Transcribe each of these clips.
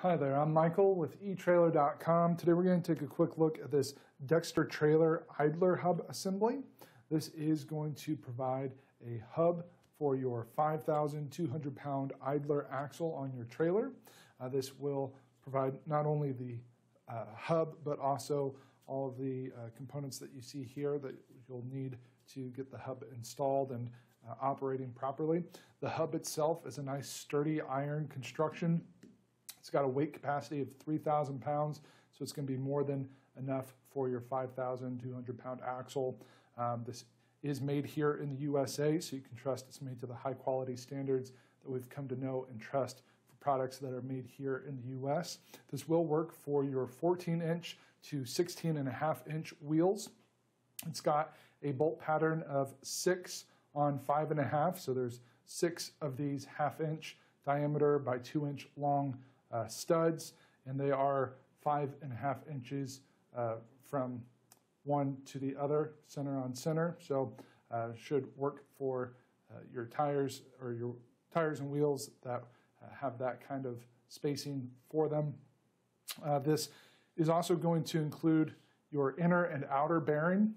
Hi there, I'm Michael with eTrailer.com. Today we're going to take a quick look at this Dexter Trailer Idler Hub assembly. This is going to provide a hub for your 5,200 pound idler axle on your trailer. Uh, this will provide not only the uh, hub, but also all of the uh, components that you see here that you'll need to get the hub installed and uh, operating properly. The hub itself is a nice sturdy iron construction. It's got a weight capacity of 3,000 pounds, so it's going to be more than enough for your 5,200 pound axle. Um, this is made here in the USA, so you can trust it's made to the high quality standards that we've come to know and trust for products that are made here in the US. This will work for your 14 inch to 16 and a half inch wheels. It's got a bolt pattern of six on five and a half, so there's six of these half inch diameter by two inch long uh, studs, and they are five and a half inches uh, from one to the other, center on center. So uh, should work for uh, your tires or your tires and wheels that uh, have that kind of spacing for them. Uh, this is also going to include your inner and outer bearing.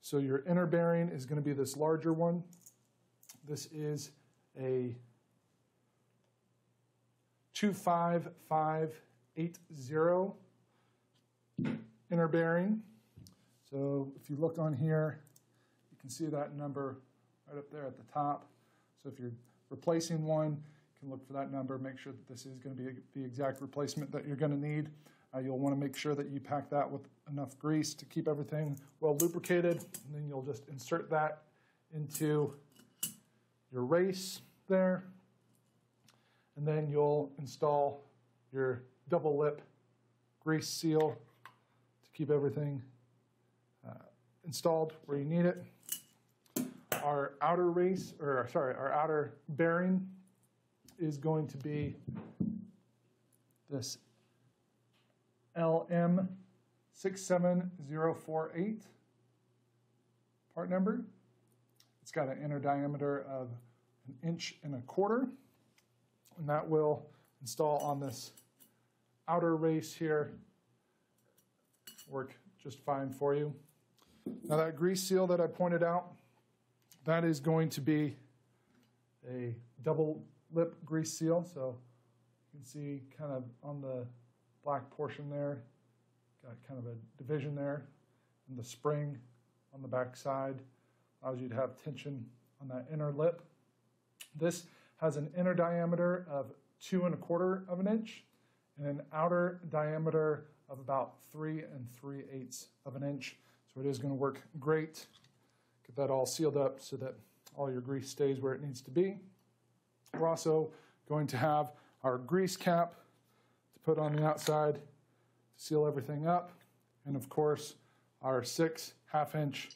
So your inner bearing is going to be this larger one. This is a 25580 inner bearing. So if you look on here, you can see that number right up there at the top. So if you're replacing one, you can look for that number, make sure that this is going to be the exact replacement that you're going to need. Uh, you'll want to make sure that you pack that with enough grease to keep everything well lubricated. And then you'll just insert that into your race there. And then you'll install your double lip grease seal to keep everything uh, installed where you need it. Our outer race, or sorry, our outer bearing is going to be this LM67048 part number. It's got an inner diameter of an inch and a quarter, and that will install on this outer race here, work just fine for you. Now that grease seal that I pointed out, that is going to be a double lip grease seal. So you can see kind of on the black portion there, got kind of a division there. And the spring on the back side allows you to have tension on that inner lip. This has an inner diameter of two and a quarter of an inch and an outer diameter of about three and three eighths of an inch. So it is going to work great. Get that all sealed up so that all your grease stays where it needs to be. We're also going to have our grease cap to put on the outside to seal everything up. And of course, our six half inch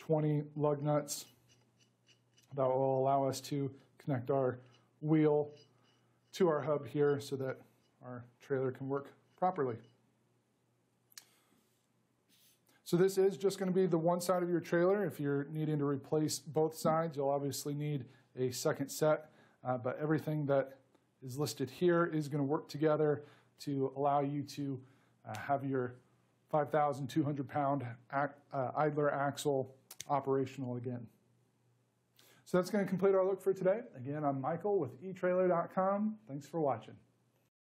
20 lug nuts that will allow us to connect our wheel to our hub here so that our trailer can work properly. So this is just going to be the one side of your trailer. If you're needing to replace both sides, you'll obviously need a second set. Uh, but everything that is listed here is going to work together to allow you to uh, have your 5,200 pound uh, idler axle operational again. So that's going to complete our look for today. Again, I'm Michael with eTrailer.com. Thanks for watching.